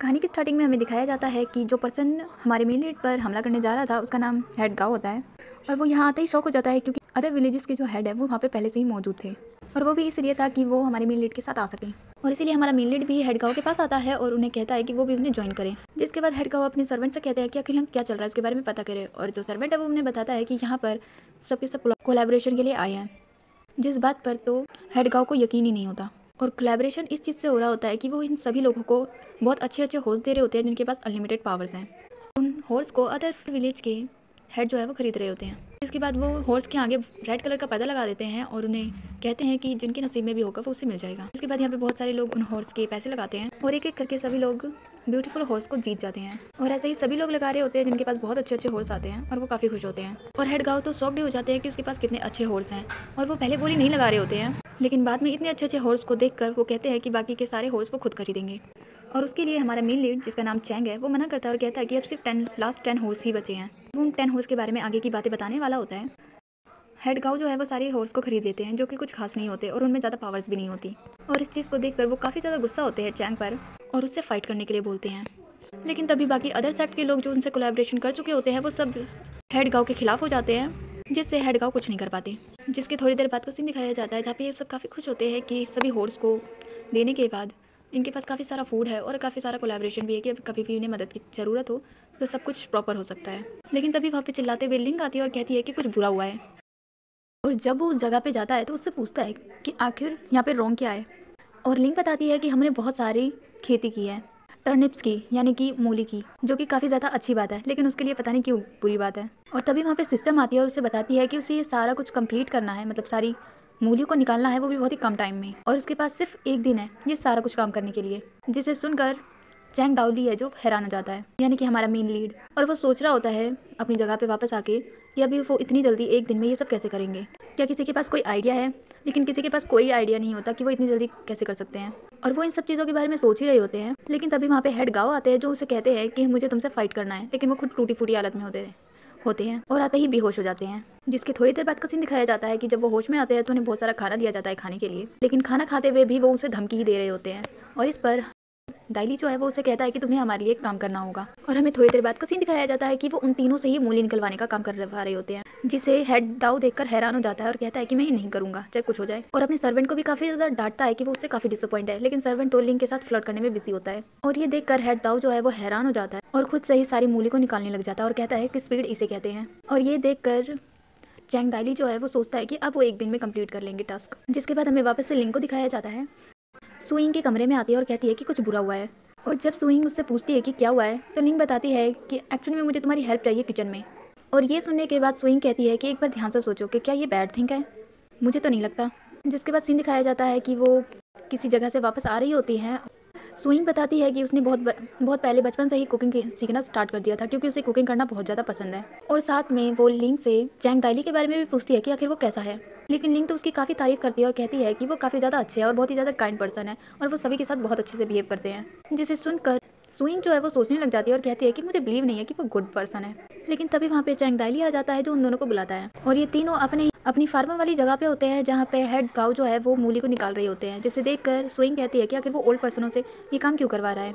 कहानी की स्टार्टिंग में हमें दिखाया जाता है कि जो पर्सन हमारे मेन लीड पर हमला करने जा रहा था, उसका नाम हेड गाँव होता है। और वो यहाँ आते ही शौक हो जाता है क्योंकि अदर विलेजेस के जो हेड है, वो वहाँ पे पहले से ही मौजूद थे। और वो भी इसलिए था कि वो हमारे मेन लीड के साथ आ सकें। और इसीलिए हमारा मेन लीड भी हेड गाँव के पास आता है और उन्हें कहता है कि वो भी उन्हें ज्वाइन करें। जिसके बाद हेड गाँव अपने सर्वेंट से कहते हैं कि आखिर यहाँ क्या चल रहा है उसके बारे में पता करें। और जो सर्वेंट है, वो उन्हें बताता है कि यहाँ पर सबके सब कोलेबोरेशन के लिए आए हैं। जिस बात पर तो हेड गाँव को यकीन ही नहीं होता। और कोलेब्रेशन इस चीज़ से हो रहा होता है कि वो इन सभी लोगों को बहुत अच्छे अच्छे हॉर्स दे रहे होते हैं जिनके पास अनलिमिटेड पावर्स हैं। उन हॉर्स को अदर विलेज के हेड जो है वो खरीद रहे होते हैं। इसके बाद वो हॉर्स के आगे रेड कलर का पर्दा लगा देते हैं और उन्हें कहते हैं कि जिनके नसीब में भी होगा वो उसे मिल जाएगा। इसके बाद यहाँ पे बहुत सारे लोग उन हॉर्स के पैसे लगाते हैं और एक एक करके सभी लोग ब्यूटीफुल हॉर्स को जीत जाते हैं। और ऐसे ही सभी लोग लगा रहे होते हैं जिनके पास बहुत अच्छे अच्छे हॉर्स आते हैं और वो काफ़ी खुश होते हैं। और हेड गाँव तो शॉक्ड हो जाते हैं कि उसके पास कितने अच्छे हॉर्स हैं। और वो पहले बोली नहीं लगा रहे होते हैं, लेकिन बाद में इतने अच्छे अच्छे हॉर्स को देखकर वो कहते हैं कि बाकी के सारे हॉर्स वो खुद खरीदेंगे। और उसके लिए हमारा मेन लीड जिसका नाम चैंग है, वो मना करता है और कहता है कि अब सिर्फ़ टेन लास्ट टेन हॉर्स ही बचे हैं। वो उन टेन हॉर्स के बारे में आगे की बातें बताने वाला होता है। हेड गाँव जो है वो सारे हॉर्स को खरीद लेते हैं, जो कि कुछ खास नहीं होते और उनमें ज़्यादा पावर्स भी नहीं होती। और इस चीज़ को देखकर वो काफ़ी ज़्यादा गुस्सा होते हैं चैंग पर। और उससे फाइट करने के लिए बोलते हैं। लेकिन तभी बाकी अदर सेक्ट के लोग जो उनसे कोलेब्रेशन कर चुके होते हैं, वो सब हेड गाँव के खिलाफ हो जाते हैं, जिससे हेड गाँव कुछ नहीं कर पाते। जिसके थोड़ी देर बाद को सीन दिखाया जाता है, जहाँ पे ये सब काफ़ी खुश होते हैं कि सभी हॉर्स को देने के बाद इनके पास काफ़ी सारा फ़ूड है और काफ़ी सारा कोलेब्रेशन भी है कि कभी भी उन्हें मदद की ज़रूरत हो तो सब कुछ प्रॉपर हो सकता है। लेकिन तभी वहाँ पे चिल्लाते हुए लिंक आती है और कहती है कि कुछ बुरा हुआ है। और जब वो उस जगह पे जाता है तो उससे पूछता है कि आखिर यहाँ पे रोंग क्या है? और लिंक बताती है कि हमने बहुत सारी खेती की है। टर्निप्स की, यानी कि मूली की, जो कि काफ़ी ज़्यादा अच्छी बात है, लेकिन उसके लिए पता नहीं क्यों बुरी बात है। और तभी वहाँ पे सिस्टम आती है और उसे बताती है कि उसे ये सारा कुछ कंप्लीट करना है मतलब सारी मूलियों को निकालना है वो भी बहुत ही कम टाइम में। और उसके पास सिर्फ़ एक दिन है, ये सारा कुछ काम करने के लिए, जिसे सुनकर चैंग दाउली है जो हैरान हो जाता है, यानी कि हमारा मेन लीड और वो सोच रहा होता है अपनी जगह पे वापस आके कि अभी वो इतनी जल्दी एक दिन में ये सब कैसे करेंगे। क्या किसी के पास कोई आइडिया है, लेकिन किसी के पास कोई आइडिया नहीं होता कि वो इतनी जल्दी कैसे कर सकते हैं। और वो इन सब चीज़ों के बारे में सोच ही रहे होते हैं, लेकिन तभी वहाँ पे हेड गाँव आते हैं जो उसे कहते हैं कि मुझे तुमसे फाइट करना है, लेकिन वो खुद टूटी फूटी हालत में होते हैं होते हैं और आते ही बेहोश हो जाते हैं। जिसके थोड़ी देर बाद का सीन दिखाया जाता है कि जब वो होश में आते हैं तो उन्हें बहुत सारा खाना दिया जाता है खाने के लिए, लेकिन खाना खाते हुए भी वो उसे धमकी ही दे रहे होते हैं। और इस पर दाइली जो है वो उसे कहता है कि तुम्हें हमारे लिए एक काम करना होगा। और हमें थोड़ी देर बाद का सीन दिखाया जाता है कि वो उन तीनों से ही मूली निकलवाने का काम कर रहे होते हैं, जिसे हेड दाऊ देखकर हैरान हो जाता है और कहता है कि मैं ये नहीं करूँगा, चाहे कुछ हो जाए। और अपने सर्वेंट को भी काफ़ी ज़्यादा डांटता है कि वो उससे काफ़ी डिसअपॉइंट है, लेकिन सर्वेंट तो लिंक के साथ फ्लर्ट करने में बिज़ी होता है। और ये देखकर हेड दाऊ जो है वो हैरान हो जाता है और खुद से ही सारी मूली को निकालने लग जाता है और कहता है कि स्पीड इसे कहते हैं। और ये देखकर चैंग दाइली जो है वो सोचता है कि अब वो एक दिन में कंप्लीट कर लेंगे टास्क जिसके बाद हमें वापस से लिंक को दिखाया जाता है। सुइंग के कमरे में आती है और कहती है कि कुछ बुरा हुआ है। और जब सुइंग उससे पूछती है कि क्या हुआ है तो लिंक बताती है कि एक्चुअली में मुझे तुम्हारी हेल्प चाहिए किचन में। और ये सुनने के बाद सुइंग कहती है कि एक बार ध्यान से सोचो कि क्या ये बैड थिंक है। मुझे तो नहीं लगता। जिसके बाद सीन दिखाया जाता है कि वो किसी जगह से वापस आ रही होती है। सुइंग बताती है कि उसने बहुत बहुत पहले बचपन से ही कुकिंग सीखना स्टार्ट कर दिया था क्योंकि उसे कुकिंग करना बहुत ज़्यादा पसंद है। और साथ में वो लिंग से चैंग दाइली के बारे में भी पूछती है कि आखिर वो कैसा है। लेकिन लिंक तो उसकी काफ़ी तारीफ़ करती है और कहती है कि वो काफ़ी ज़्यादा अच्छे है और बहुत ही ज़्यादा काइंड पर्सन है और वो सभी के साथ बहुत अच्छे से बिहेव करते हैं। जिसे सुनकर सुइंग जो है वो सोचने लग जाती है और कहती है कि मुझे बिलीव नहीं है कि वो गुड पर्सन है। लेकिन तभी वहाँ पे चैंग दाइली आ जाता है जो उन दोनों को बुलाता है। और ये तीनों अपने अपनी फार्म वाली जगह पे होते हैं जहाँ पे हेड गाँव जो है वो मूली को निकाल रहे होते हैं, जिसे देखकर सुइंग कहती है कि आखिर वो ओल्ड पर्सनों से ये काम क्यों करवा रहा है?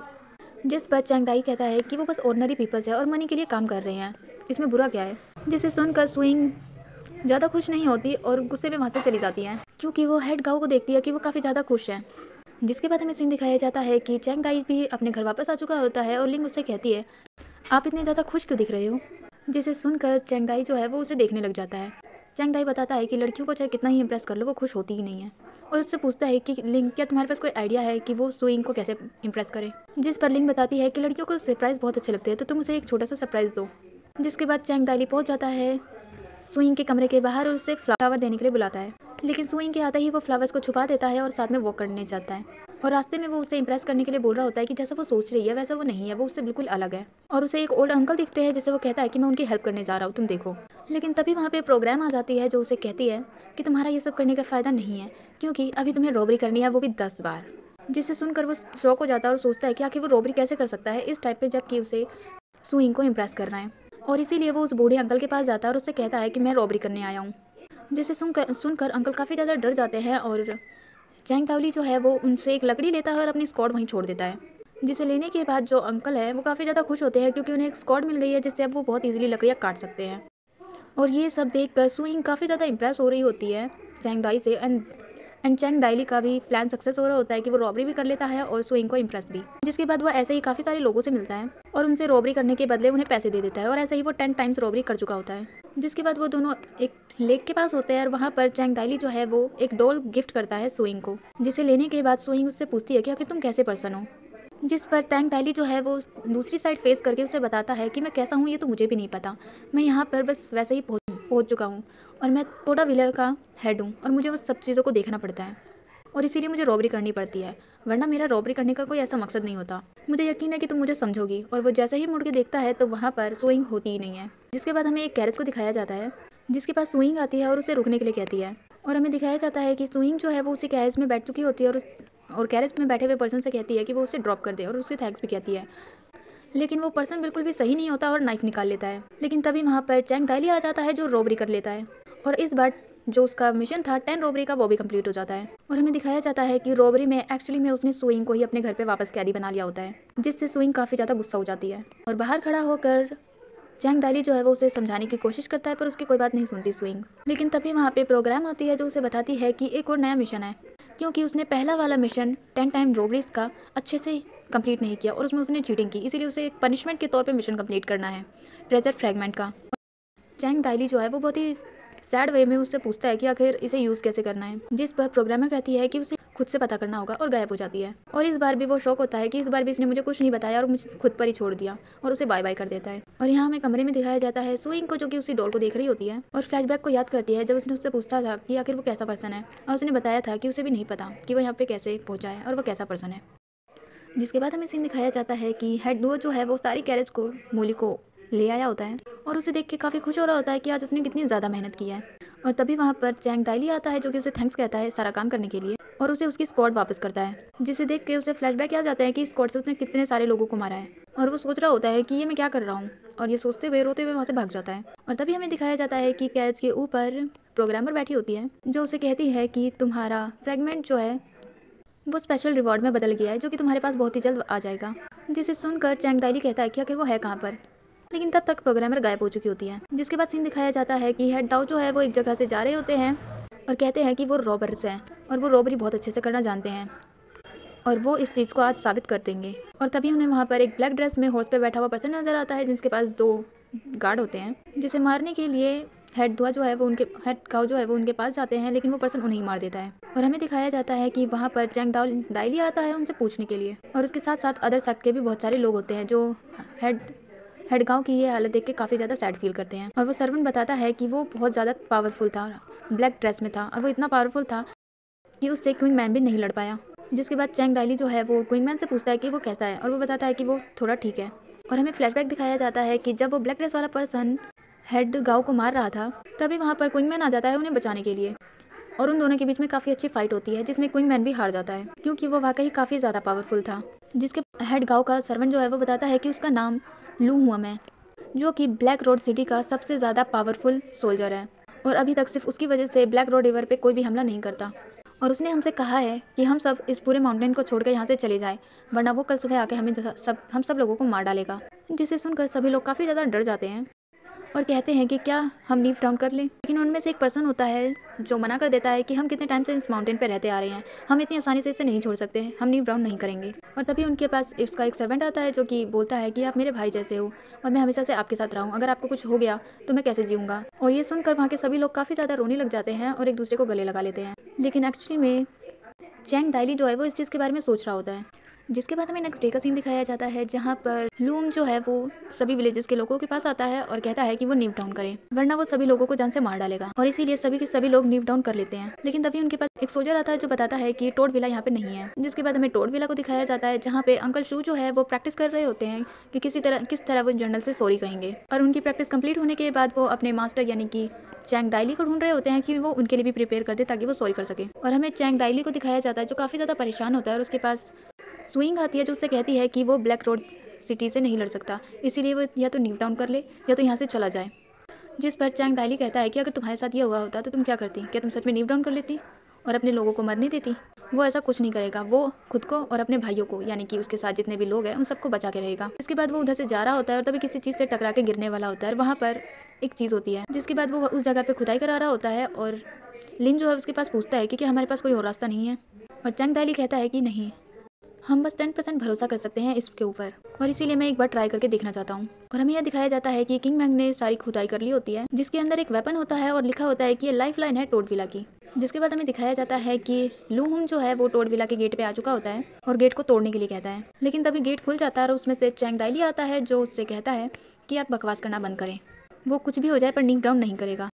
जिस पर चैंगदाई कहता है कि वो बस ऑर्डनरी पीपल्स है और मनी के लिए काम कर रहे हैं। इसमें बुरा क्या है? जिसे सुनकर स्विंग ज़्यादा खुश नहीं होती और गुस्से में वहाँ से चली जाती है। क्योंकि वो हेड गाओ को देखती है कि वो काफ़ी ज़्यादा खुश है। जिसके बाद हमें सीन दिखाया जाता है कि चैंग दाई भी अपने घर वापस आ चुका होता है और लिंग उससे कहती है, आप इतने ज़्यादा खुश क्यों दिख रहे हो? जिसे सुनकर चैंगदाई जो है वो उसे देखने लग जाता है। चैंगदाई बताता है कि लड़कियों को चाहे कितना ही इम्प्रेस कर लो, वो खुश होती ही नहीं है और उससे पूछता है कि लिंग, क्या तुम्हारे पास कोई आइडिया है कि वो सुइंग को कैसे इंप्रेस करे? जिस पर लिंग बताती है कि लड़कियों को सरप्राइज़ बहुत अच्छे लगते हैं तो तुम उसे एक छोटा सा सरप्राइज़ दो। जिसके बाद चैंग दाली पहुँच जाता है सुइंग के कमरे के बाहर और उसे फ्लावर देने के लिए बुलाता है। लेकिन सुइंग के आते ही वो फ्लावर्स को छुपा देता है और साथ में वॉक करने जाता है। और रास्ते में वो उसे इंप्रेस करने के लिए बोल रहा होता है कि जैसा वो सोच रही है, वैसा वो नहीं है, वो उससे बिल्कुल अलग है। और उसे एक ओल्ड अंकल दिखते हैं जैसे वो कहता है कि मैं उनकी हेल्प करने जा रहा हूँ, तुम देखो। लेकिन तभी वहाँ पे प्रोग्राम आ जाती है जो उसे कहती है कि तुम्हारा ये सब करने का फ़ायदा नहीं है, क्योंकि अभी तुम्हें रॉबरी करनी है, वो भी दस बार। जिसे सुनकर वो शौक हो जाता है और सोचता है कि आखिर वो रॉबरी कैसे कर सकता है, इस टाइप पे जबकि उसे सुइंग को इम्प्रेस करना है। और इसीलिए वो उस बूढ़े अंकल के पास जाता है और उससे कहता है कि मैं रॉबरी करने आया हूँ। जिसे सुनकर सुनकर अंकल काफ़ी ज़्यादा डर जाते हैं और चैंग तावली जो है वो उनसे एक लकड़ी लेता है और अपनी स्कॉट वहीं छोड़ देता है। जिसे लेने के बाद जो अंकल है, वो काफ़ी ज़्यादा खुश होते हैं क्योंकि उन्हें एक स्कॉट मिल गई है जिससे अब वो बहुत ईजिली लकड़ियाँ काट सकते हैं। और ये सब देख कर सुइंग काफ़ी ज़्यादा इंप्रेस हो रही होती है चैंगदाई से। एंड एंड चैंग डायली का भी प्लान सक्सेस हो रहा होता है कि वो रॉबरी भी कर लेता है और सुइंग को इम्प्रेस भी। जिसके बाद वो ऐसे ही काफ़ी सारे लोगों से मिलता है और उनसे रॉबरी करने के बदले उन्हें पैसे दे देता है और ऐसे ही वो टेन टाइम्स रॉबरी कर चुका होता है। जिसके बाद वो दोनों एक लेक के पास होते हैं और वहाँ पर चैंग दाइली जो है वो एक डॉल गिफ्ट करता है सुइंग को, जिसे लेने के बाद सुइंग उससे पूछती है कि आखिर तुम कैसे पर्सन हो? जिस पर टैंग दाइली जो है वो दूसरी साइड फेस करके उसे बताता है कि मैं कैसा हूँ ये तो मुझे भी नहीं पता। मैं यहाँ पर बस वैसे ही पहुँच पहुँच चुका हूँ और मैं थोड़ा विलर का हेड हूँ और मुझे उस सब चीज़ों को देखना पड़ता है। और इसीलिए मुझे रॉबरी करनी पड़ती है, वरना मेरा रॉबरी करने का कोई ऐसा मकसद नहीं होता। मुझे यकीन है कि तुम मुझे समझोगी और वो जैसे ही मुड़ के देखता है तो वहाँ पर स्विंग होती ही नहीं है। जिसके बाद हमें एक कैरेज को दिखाया जाता है, जिसके पास स्विंग आती है और उसे रुकने के लिए कहती है। और हमें दिखाया जाता है कि स्विंग जो है वो उसी कैरेज में बैठ चुकी होती है और उस, और कैरेज में बैठे हुए पर्सन से कहती है कि वो उसे ड्रॉप कर दे और उसे थैंक्स भी कहती है। लेकिन वो पर्सन बिल्कुल भी सही नहीं होता और नाइफ निकाल लेता है। लेकिन तभी वहाँ पर चैंग दाइली आ जाता है जो रोबरी कर लेता है। और इस बार जो उसका मिशन था, टेन रॉबरी का, वो भी कंप्लीट हो जाता है। और हमें दिखाया जाता है कि रोबरी में एक्चुअली में उसने सुइंग को ही अपने घर पे वापस कैदी बना लिया होता है, जिससे सुइंग काफ़ी ज़्यादा गुस्सा हो जाती है। और बाहर खड़ा होकर चैंग दाली जो है वो उसे समझाने की कोशिश करता है, पर उसकी कोई बात नहीं सुनती स्विंग लेकिन तभी वहाँ पे प्रोग्राम आती है जो उसे बताती है कि एक और नया मिशन है, क्योंकि उसने पहला वाला मिशन, टेन टाइम रोबरीज का, अच्छे से कंप्लीट नहीं किया और उसमें उसने चीटिंग की, इसीलिए उसे एक पनिशमेंट के तौर पे मिशन कंप्लीट करना है ट्रेजर फ्रेगमेंट का। चैंग दाइली जो है, वो बहुत ही सैड वे में उससे पूछता है कि आखिर इसे यूज़ कैसे करना है। जिस पर प्रोग्रामर कहती है कि उसे खुद से पता करना होगा और गायब हो जाती है। और इस बार भी वो शौक होता है कि इस बार भी इसने मुझे कुछ नहीं बताया और मुझे खुद पर ही छोड़ दिया और उसे बाय बाय कर देता है। और यहाँ हमें कमरे में दिखाया जाता है सुइंग को जो कि उसी डॉल को देख रही होती है और फ्लैशबैक को याद करती है जब उसने उससे पूछता था कि आखिर वो कैसा पर्सन है और उसने बताया था कि उसे भी नहीं पता कि वो यहाँ पे कैसे पहुँचा है और वो कैसा पर्सन है। जिसके बाद हमें सीन दिखाया जाता है कि हेड डुओ जो है वो सारी कैरेज को, मूली को ले आया होता है और उसे देख के काफ़ी खुश हो रहा होता है कि आज उसने कितनी ज़्यादा मेहनत की है। और तभी वहाँ पर चैंग दाइली आता है जो कि उसे थैंक्स कहता है सारा काम करने के लिए और उसे उसकी स्क्वाड वापस करता है, जिसे देख के उसे फ्लैशबैक आ जाता है कि स्क्वाड से उसने कितने सारे लोगों को मारा है और वो सोच रहा होता है कि ये मैं क्या कर रहा हूँ और ये सोचते हुए, रोते हुए वहाँ से भाग जाता है। और तभी हमें दिखाया जाता है कि कैच के ऊपर प्रोग्रामर बैठी होती है, जो उसे कहती है कि तुम्हारा फ्रेगमेंट जो है वो स्पेशल रिवॉर्ड में बदल गया है, जो कि तुम्हारे पास बहुत ही जल्द आ जाएगा। जिसे सुनकर चैंग दाइली कहता है कि आखिर वो है कहाँ पर? लेकिन तब तक प्रोग्रामर गायब हो चुकी होती है। जिसके बाद सीन दिखाया जाता है कि हेड दाऊ जो है, वो एक जगह से जा रहे होते हैं और कहते हैं कि वो रॉबर्स हैं और वो रॉबरी बहुत अच्छे से करना जानते हैं और वो इस चीज़ को आज साबित कर देंगे। और तभी उन्हें वहाँ पर एक ब्लैक ड्रेस में हॉर्स पे बैठा हुआ पर्सन नज़र आता है, जिसके पास दो गार्ड होते हैं, जिसे मारने के लिए हेड धुआ जो है वो उनके हेड काउ जो है वो उनके पास जाते हैं, लेकिन वो पर्सन उन्हें ही मार देता है। और हमें दिखाया जाता है कि वहाँ पर चैंग दाइली आता है उनसे पूछने के लिए। और उसके साथ साथ अदर सेक्ट के भी बहुत सारे लोग होते हैं जो हेड हेडगांव की ये हालत देख के काफ़ी ज़्यादा सैड फील करते हैं। और वो सर्वेंट बताता है कि वो बहुत ज़्यादा पावरफुल था ब्लैक ड्रेस में था, और वो इतना पावरफुल था कि उससे क्विंग मैन भी नहीं लड़ पाया। जिसके बाद चैंग दाइली जो है वो क्विंग मैन से पूछता है कि वो कैसा है, और वो बताता है कि वो थोड़ा ठीक है। और हमें फ्लैशबैक दिखाया जाता है कि जब वो ब्लैक ड्रेस वाला पर्सन हेड गाँव को मार रहा था, तभी वहाँ पर क्विंग मैन आ जाता है उन्हें बचाने के लिए। और उन दोनों के बीच में काफ़ी अच्छी फाइट होती है, जिसमें क्विंग मैन भी हार जाता है, क्योंकि वो वाकई काफ़ी ज़्यादा पावरफुल था। जिसके हेड गाँव का सर्वेंट जो है, वो बताता है कि उसका नाम लू हुआ मैं, जो कि ब्लैक रोड सिटी का सबसे ज़्यादा पावरफुल सोल्जर है। और अभी तक सिर्फ़ उसकी वजह से ब्लैक रोड रिवर पे कोई भी हमला नहीं करता। और उसने हमसे कहा है कि हम सब इस पूरे माउंटेन को छोड़कर यहाँ से चले जाएँ, वरना वो कल सुबह आके हमें सब, हम सब लोगों को मार डालेगा, जिसे सुनकर सभी लोग काफ़ी ज़्यादा डर जाते हैं। और कहते हैं कि क्या हम लीव डाउन कर लें? लेकिन उनमें से एक पर्सन होता है जो मना कर देता है कि हम कितने टाइम से इस माउंटेन पर रहते आ रहे हैं। हम इतनी आसानी से इसे नहीं छोड़ सकते, हम लीव डाउन नहीं करेंगे। और तभी उनके पास उसका एक सर्वेंट आता है जो कि बोलता है कि आप मेरे भाई जैसे हो और मैं हमेशा से आपके साथ रहूँ अगर आपको कुछ हो गया तो मैं कैसे जीऊँगा? और ये सुनकर वहाँ के सभी लोग काफ़ी ज़्यादा रोने लग जाते हैं और एक दूसरे को गले लगा लेते हैं। लेकिन एक्चुअली में चैंग डायली जो है, वो इस चीज़ के बारे में सोच रहा होता है। जिसके बाद हमें नेक्स्ट डे का सीन दिखाया जाता है, जहाँ पर लूम जो है, वो सभी विलेजेस के लोगों के पास आता है और कहता है कि वो नीव डाउन करे, वरना वो सभी लोगों को जान से मार डालेगा। और इसीलिए सभी के सभी लोग नीव डाउन कर लेते हैं। लेकिन तभी उनके पास एक सोजर आता है, जो बताता है कि टोड विला यहाँ पे नहीं है। जिसके बाद हमें टोड विला को दिखाया जाता है, जहाँ पे अंकल शू जो है, वो प्रैक्टिस कर रहे होते हैं कि किसी तरह, किस तरह वो जर्नल से सॉरी कहेंगे। और उनकी प्रैक्टिस कंप्लीट होने के बाद वो अपने मास्टर यानी कि चैंग दाइली को ढूंढ रहे होते हैं कि वो उनके लिए भी प्रिपेयर कर दे ताकि वो सॉरी कर सके। और हमें चैंग दाइली को दिखाया जाता है, जो काफ़ी ज़्यादा परेशान होता है और उसके पास स्विंग आती है जो उससे कहती है कि वो ब्लैक रोड सिटी से नहीं लड़ सकता। इसीलिए वो या तो न्यू डाउन कर ले, या तो यहाँ से चला जाए। जिस पर चैंग दाइली कहता है कि अगर तुम्हारे साथ ये हुआ होता तो तुम क्या करती? क्या तुम सच में न्यू डाउन कर लेती? और अपने लोगों को मरने देती? वो ऐसा कुछ नहीं करेगा। वो खुद को और अपने भाइयों को, यानी कि उसके साथ जितने भी लोग हैं, उन सबको बचा के रहेगा। इसके बाद वो उधर से जा रहा होता है और तभी किसी चीज़ से टकरा के गिरने वाला होता है वहाँ पर एक चीज़ होती है, जिसके बाद वो उस जगह पर खुदाई करा रहा होता है और लिन जो है उसके पास पूछता है कि क्या हमारे पास कोई और रास्ता नहीं है? और चंग दाली कहता है कि नहीं हम बस टेन परसेंट भरोसा कर सकते हैं इसके ऊपर। और इसीलिए मैं एक बार ट्राई करके देखना चाहता हूँ। और हमें यह दिखाया जाता है कि किंग मैंग ने सारी खुदाई कर ली होती है, जिसके अंदर एक वेपन होता है और लिखा होता है कि ये लाइफ लाइन है टोटविला की। जिसके बाद हमें दिखाया जाता है कि लूहुम जो है, वो टोटविला के गेट पे आ चुका होता है और गेट को तोड़ने के लिए कहता है। लेकिन तभी गेट खुल जाता है और उसमें से चैंग दाइली आता है, जो उससे कहता है कि आप बकवास करना बंद करें। वो कुछ भी हो जाए पर नीक डाउन नहीं करेगा।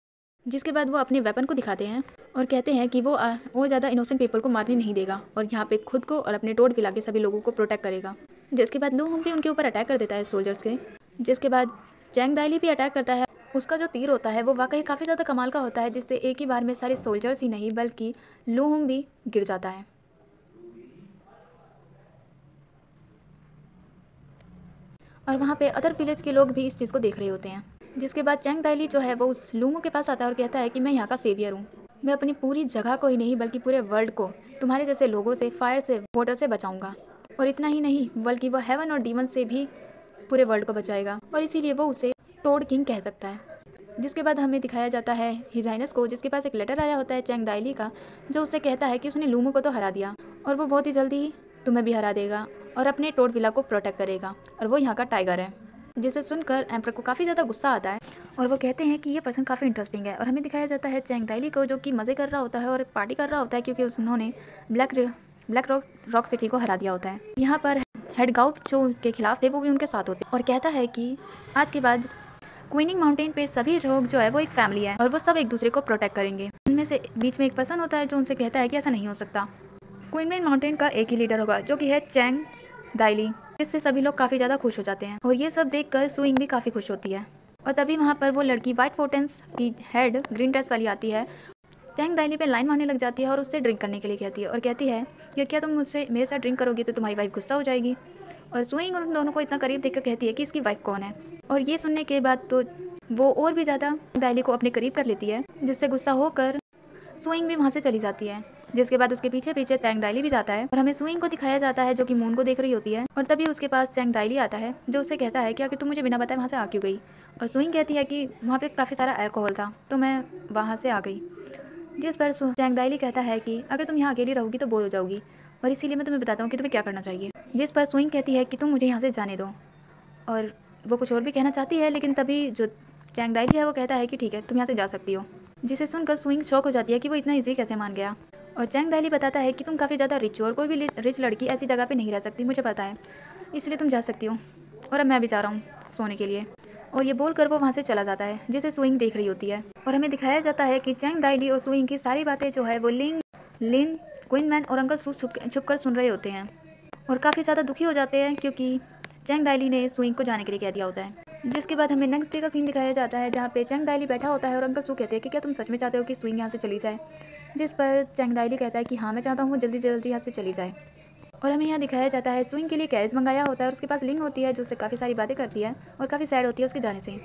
जिसके बाद वो अपने वेपन को दिखाते हैं और कहते हैं कि वो और ज़्यादा इनोसेंट पीपल को मारने नहीं देगा और यहाँ पे खुद को और अपने टोट पिला के सभी लोगों को प्रोटेक्ट करेगा। जिसके बाद लू भी उनके ऊपर अटैक कर देता है सोल्जर्स के। जिसके बाद चैंग दाइली भी अटैक करता है। उसका जो तीर होता है वो वाकई काफ़ी ज़्यादा कमाल का होता है, जिससे एक ही बार में सारे सोल्जर्स ही नहीं, बल्कि लूहुम भी गिर जाता है। और वहाँ पे अदर विलेज के लोग भी इस चीज़ को देख रहे होते हैं। जिसके बाद चैंग दाइली जो है, वो उस लूमो के पास आता है और कहता है कि मैं यहाँ का सेवियर हूँ। मैं अपनी पूरी जगह को ही नहीं, बल्कि पूरे वर्ल्ड को, तुम्हारे जैसे लोगों से फायर से वाटर से बचाऊँगा। और इतना ही नहीं, बल्कि वह हेवन और डीमन से भी पूरे वर्ल्ड को बचाएगा। और इसीलिए वो उसे टोड किंग कह सकता है। जिसके बाद हमें दिखाया जाता है हिजाइनस को, जिसके पास एक लेटर आया होता है चैंग दाइली का, जो उससे कहता है कि उसने लूमो को तो हरा दिया, और वो बहुत ही जल्दी ही तुम्हें भी हरा देगा, और अपने टोड विला को प्रोटेक्ट करेगा, और वो यहाँ का टाइगर है। जिसे सुनकर एम्पर को काफ़ी ज़्यादा गुस्सा आता है और वो कहते हैं कि ये पर्सन काफ़ी इंटरेस्टिंग है और हमें दिखाया जाता है चैंग दाइली को जो कि मज़े कर रहा होता है और पार्टी कर रहा होता है क्योंकि उन्होंने black black rock rock city को हरा दिया होता है। यहाँ पर हेड गाउट जो उनके खिलाफ थे वो भी उनके साथ होते और कहता है कि आज के बाद क्वीनिंग माउंटेन पे सभी लोग जो है वो एक फैमिली है और वो सब एक दूसरे को प्रोटेक्ट करेंगे। उनमें से बीच में एक पर्सन होता है जो उनसे कहता है कि ऐसा नहीं हो सकता। क्वीन माउंटेन का एक ही लीडर होगा जो कि है चैंग दाइली। इससे सभी लोग काफ़ी ज़्यादा खुश हो जाते हैं और ये सब देख कर सुइंग भी काफ़ी खुश होती है। और तभी वहाँ पर वो लड़की वाइट फोटेंस की हेड ग्रीन ड्रेस वाली आती है। टैंक दाइली पे लाइन मारने लग जाती है और उससे ड्रिंक करने के लिए कहती है और कहती है कि क्या तुम मुझसे, मेरे साथ ड्रिंक करोगी तो तुम्हारी वाइफ गुस्सा हो जाएगी। और सुइंग उन दोनों को इतना करीब देखकर कहती है कि इसकी वाइफ कौन है। और ये सुनने के बाद तो वो और भी ज़्यादा दाइली को अपने करीब कर लेती है, जिससे गुस्सा होकर सुइंग भी वहाँ से चली जाती है। जिसके बाद उसके पीछे पीछे चैंग दाइली भी जाता है और हमें सुइंग को दिखाया जाता है जो कि मून को देख रही होती है और तभी उसके पास चैंग दाइली आता है, जो उसे कहता है कि अगर तुम मुझे बिना बताए वहाँ से आ क्यों गई? और सुइंग कहती है कि वहाँ पे काफ़ी सारा अल्कोहल था तो मैं वहाँ से आ गई। जिस पर चैंग दाइली कहता है कि अगर तुम यहाँ अकेली रहोगी तो बोर हो जाओगी, और इसीलिए मैं तुम्हें बताता हूँ कि तुम्हें क्या करना चाहिए। जिस पर सुइंग कहती है कि तुम मुझे यहाँ से जाने दो, और वो कुछ और भी कहना चाहती है, लेकिन तभी जो चैंग दाइली है वो कहता है कि ठीक है, तुम यहाँ से जा सकती हो। जिसे सुनकर सुइंग शौक हो जाती है कि वो इतना ईजी कैसे मान गया। और चैंग दहली बताता है कि तुम काफ़ी ज़्यादा रिच हो और कोई भी रिच लड़की ऐसी जगह पे नहीं रह सकती, मुझे पता है। इसलिए तुम जा सकती हो। और अब मैं भी जा रहा हूँ सोने के लिए। और ये बोल कर वो वहाँ से चला जाता है, जिसे स्विंग देख रही होती है। और हमें दिखाया जाता है कि चैंग दाइली और सुइंग की सारी बातें जो है वो लिंग लिन क्विन मैन और अंकल सू छुप कर सुन रहे होते हैं। और काफ़ी ज़्यादा दुखी हो जाते हैं क्योंकि चैंग दाइली ने सुइंग को जाने के लिए कह दिया होता है। जिसके बाद हमें नेक्स्ट डे का सीन दिखाया जाता है, जहाँ पे चंग दायली बैठा होता है और अंकल सू कहते हैं कि क्या तुम सच में चाहते हो कि स्विंग यहाँ से चली जाए? जिस पर चंग दायली कहता है कि हाँ मैं चाहता हूँ जल्दी जल्दी यहाँ से चली जाए। और हमें यहाँ दिखाया जाता है स्विंग के लिए कैरेज मंगाया होता है और उसके पास लिंग होती है, जो उससे काफ़ी सारी बातें करती है और काफ़ी सैड होती है उसके जाने से।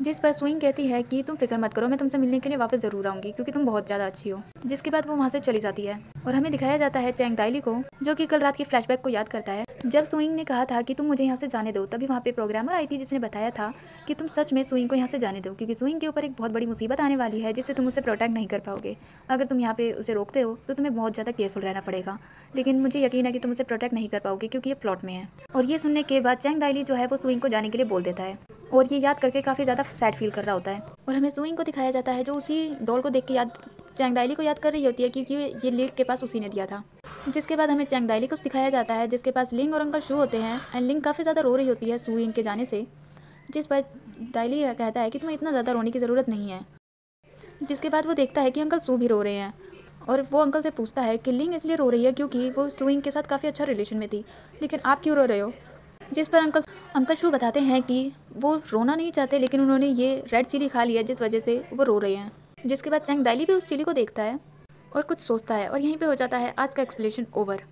जिस पर स्विंग कहती है कि तुम फ़िक्र मत करो, मैं तुमसे मिलने के लिए वापस ज़रूर आऊँगी, क्योंकि तुम बहुत ज़्यादा अच्छी हो। जिसके बाद वो वहाँ से चली जाती है और हमें दिखाया जाता है चैंग दाइली को, जो कि कल रात की फ्लैशबैक को याद करता है। जब स्विंग ने कहा था कि तुम मुझे यहाँ से जाने दो, तभी वहाँ पे प्रोग्रामर आई थी जिसने बताया था कि तुम सच में स्विंग को यहाँ से जाने दो, क्योंकि स्विंग के ऊपर एक बहुत बड़ी मुसीबत आने वाली है, जिससे तुम उसे प्रोटेक्ट नहीं कर पाओगे। अगर तुम यहाँ पे उसे रोकते हो तो तुम्हें बहुत ज़्यादा केयरफुल रहना पड़ेगा। लेकिन मुझे यकीन है कि तुम उसे प्रोटेक्ट नहीं कर पाओगे, क्योंकि ये प्लॉट में है। और ये सुनने के बाद चैंग दाइली जो है, वो स्विंग को जाने के लिए बोल देता है। और ये याद करके काफ़ी ज़्यादा सैड फील कर रहा होता है। और हमें सुइंग को दिखाया जाता है जो उसी डॉल को देख के याद चैंगदाइली को याद कर रही होती है क्योंकि ये लेक के पास उसी ने दिया था। जिसके बाद हमें चैंगदाइली को दिखाया जाता है, जिसके पास लिंग और अंकल शू होते हैं एंड लिंग काफ़ी ज़्यादा रो रही होती है सुइंग के जाने से, जिस पर दाइली कहता है कि तुम्हें इतना ज़्यादा रोने की ज़रूरत नहीं है। जिसके बाद वो देखता है कि अंकल सू भी रो रहे हैं और वो अंकल से पूछता है कि लिंग इसलिए रो रही है क्योंकि वो सुइंग के साथ काफ़ी अच्छा रिलेशन में थी, लेकिन आप क्यों रो रहे हो? जिस पर अंकल अंकल शू बताते हैं कि वो रोना नहीं चाहते, लेकिन उन्होंने ये रेड चिली खा लिया जिस वजह से वो रो रहे हैं। जिसके बाद चंग दाइली भी उस चिली को देखता है और कुछ सोचता है और यहीं पे हो जाता है आज का एक्सप्लेशन ओवर